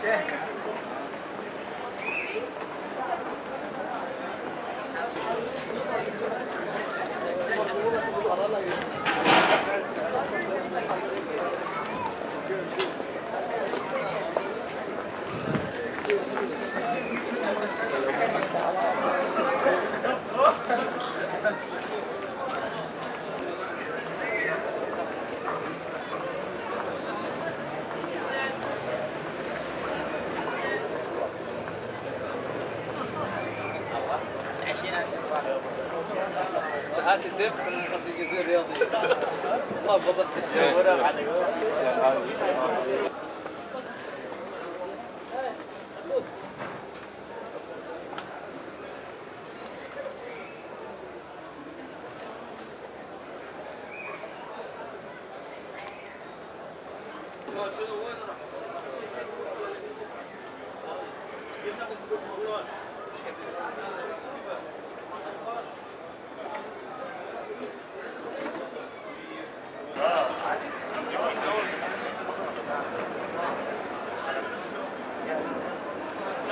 Cerca. هات الدف خلينا نغطي الجزيرة الرياضية ما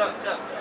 duck, duck.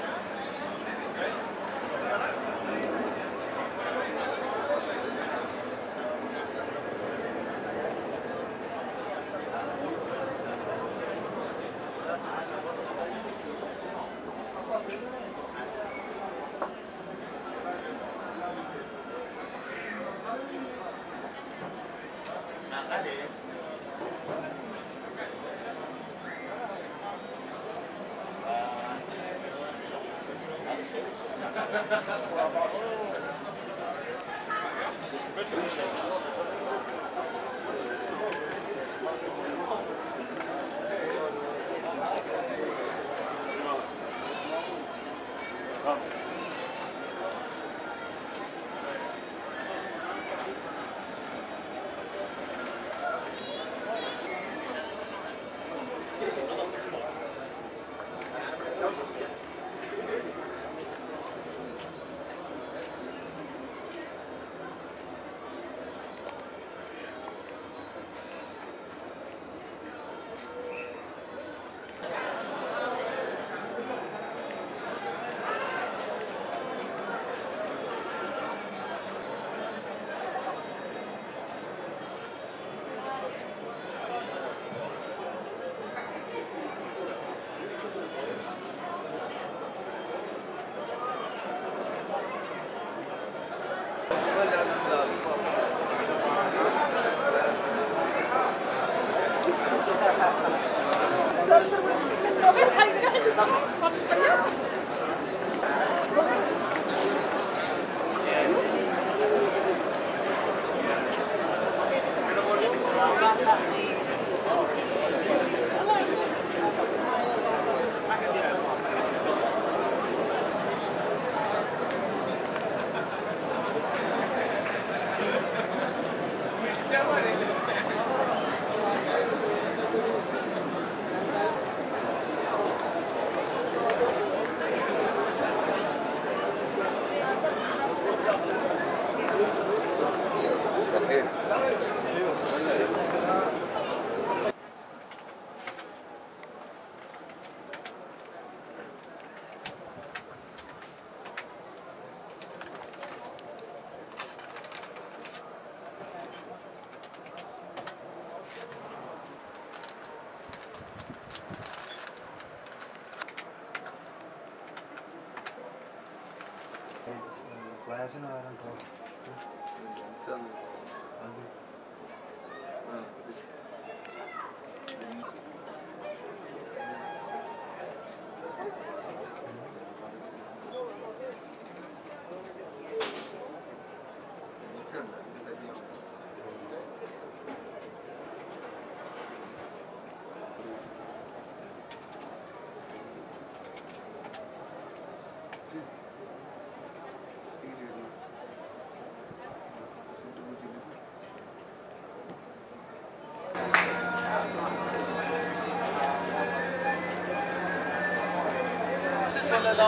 どうぞ。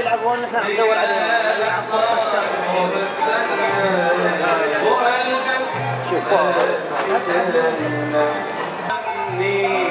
يلعبوا هون نحن عم ندور عليهم عم من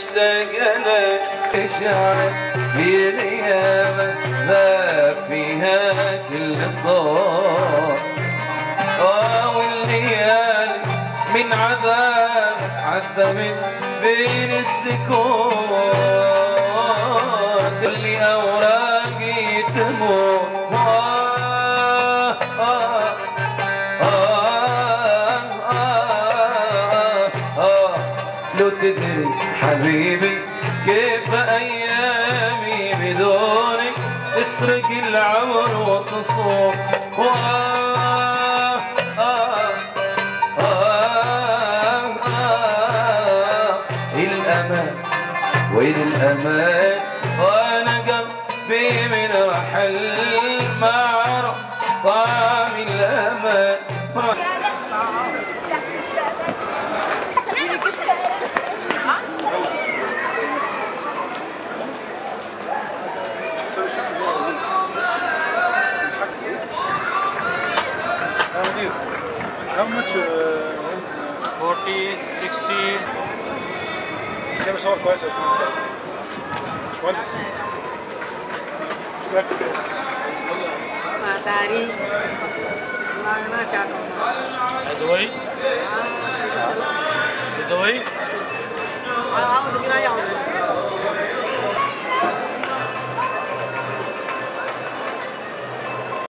مشتاقة لك تشعر في غيابك لا فيها كل صار آه والليالي من عذاب عذبت بين السكون. اللي أوراقي تموت. حبيبي كيف أيامي بدونك تسرق العمر وتصوم آه آه آه وين الأمان só uma coisa, acho que Matari. Magna Chaco. É Dois. Ah. É doi? Ah, o que não é